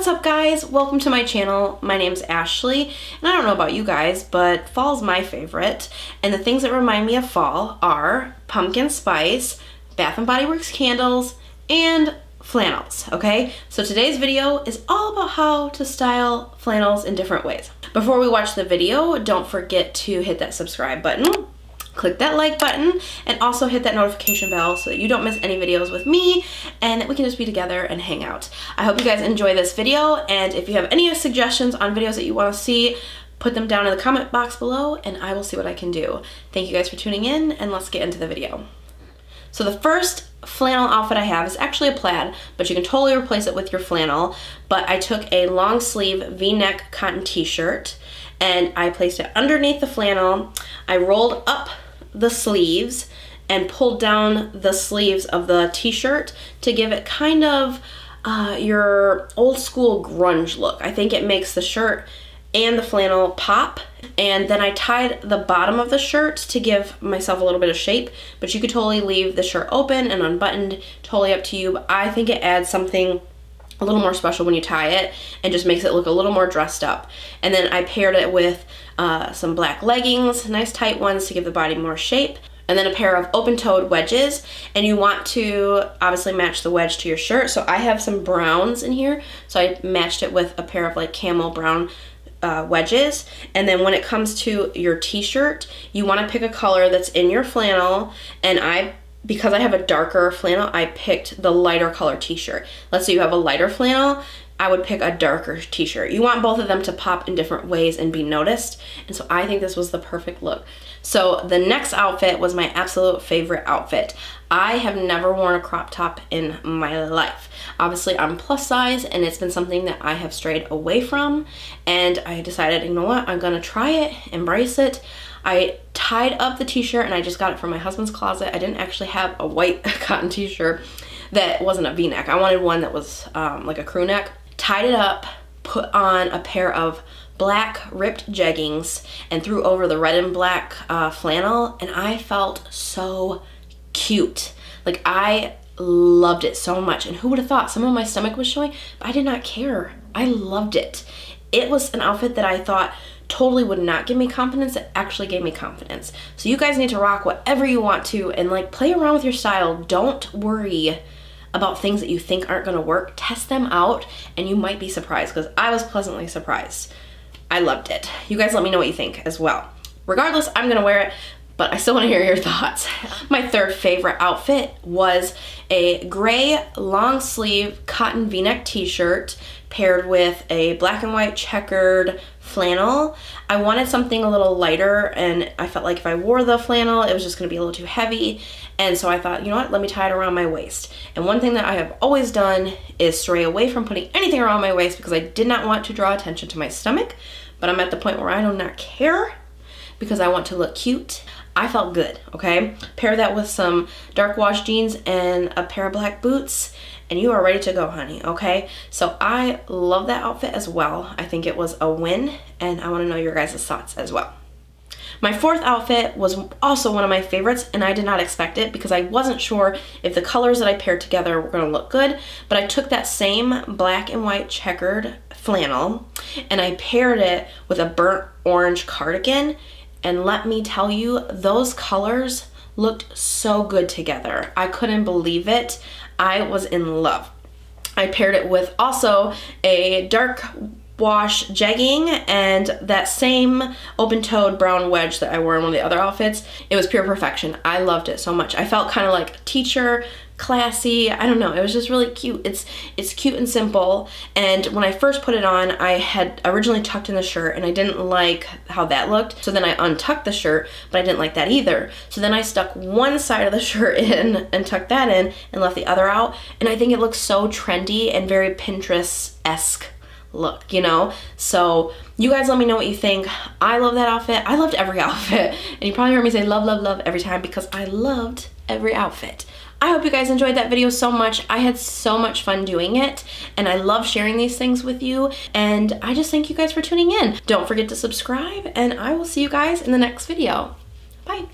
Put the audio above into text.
What's up guys? Welcome to my channel. My name's Ashlea and I don't know about you guys but fall's my favorite and the things that remind me of fall are pumpkin spice, Bath & Body Works candles, and flannels, okay? So today's video is all about how to style flannels in different ways. Before we watch the video, don't forget to hit that subscribe button click that like button and also hit that notification bell so that you don't miss any videos with me and that we can just be together and hang out. I hope you guys enjoy this video and if you have any suggestions on videos that you want to see, put them down in the comment box below and I will see what I can do. Thank you guys for tuning in and let's get into the video. So the first flannel outfit I have is actually a plaid, but you can totally replace it with your flannel. But I took a long sleeve v-neck cotton t-shirt and I placed it underneath the flannel. I rolled up the sleeves and pulled down the sleeves of the t-shirt to give it kind of uh, your old school grunge look. I think it makes the shirt and the flannel pop. And then I tied the bottom of the shirt to give myself a little bit of shape, but you could totally leave the shirt open and unbuttoned, totally up to you. But I think it adds something a little more special when you tie it and just makes it look a little more dressed up. And then I paired it with uh, some black leggings, nice tight ones to give the body more shape and then a pair of open-toed wedges. And you want to obviously match the wedge to your shirt. So I have some browns in here. So I matched it with a pair of like camel brown uh, wedges. And then when it comes to your t-shirt you want to pick a color that's in your flannel. And I because I have a darker flannel I picked the lighter color t-shirt let's say you have a lighter flannel I would pick a darker t-shirt. You want both of them to pop in different ways and be noticed. And so I think this was the perfect look. So the next outfit was my absolute favorite outfit. I have never worn a crop top in my life. Obviously I'm plus size and it's been something that I have strayed away from and I decided, you know what, I'm gonna try it, embrace it. I tied up the t-shirt and I just got it from my husband's closet. I didn't actually have a white cotton t-shirt that wasn't a v-neck. I wanted one that was um, like a crew neck tied it up, put on a pair of black ripped jeggings and threw over the red and black uh, flannel and I felt so cute. Like I loved it so much and who would have thought some of my stomach was showing but I did not care. I loved it. It was an outfit that I thought totally would not give me confidence it actually gave me confidence so you guys need to rock whatever you want to and like play around with your style don't worry about things that you think aren't gonna work, test them out and you might be surprised because I was pleasantly surprised. I loved it. You guys let me know what you think as well. Regardless, I'm gonna wear it, but I still wanna hear your thoughts. My third favorite outfit was a gray long sleeve cotton v-neck t-shirt paired with a black and white checkered flannel. I wanted something a little lighter and I felt like if I wore the flannel it was just going to be a little too heavy and so I thought you know what let me tie it around my waist and one thing that I have always done is stray away from putting anything around my waist because I did not want to draw attention to my stomach but I'm at the point where I do not care because I want to look cute. I felt good, okay? Pair that with some dark wash jeans and a pair of black boots and you are ready to go, honey, okay? So I love that outfit as well. I think it was a win, and I wanna know your guys' thoughts as well. My fourth outfit was also one of my favorites and I did not expect it because I wasn't sure if the colors that I paired together were gonna look good, but I took that same black and white checkered flannel and I paired it with a burnt orange cardigan and let me tell you, those colors looked so good together. I couldn't believe it. I was in love. I paired it with also a dark wash jegging and that same open-toed brown wedge that I wore in one of the other outfits. It was pure perfection. I loved it so much. I felt kind of like teacher classy. I don't know. It was just really cute. It's it's cute and simple. And when I first put it on, I had originally tucked in the shirt and I didn't like how that looked. So then I untucked the shirt, but I didn't like that either. So then I stuck one side of the shirt in and tucked that in and left the other out. And I think it looks so trendy and very Pinterest-esque look, you know? So you guys let me know what you think. I love that outfit. I loved every outfit. And you probably heard me say love, love, love every time because I loved every outfit. I hope you guys enjoyed that video so much. I had so much fun doing it and I love sharing these things with you and I just thank you guys for tuning in. Don't forget to subscribe and I will see you guys in the next video. Bye.